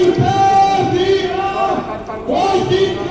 O sindicato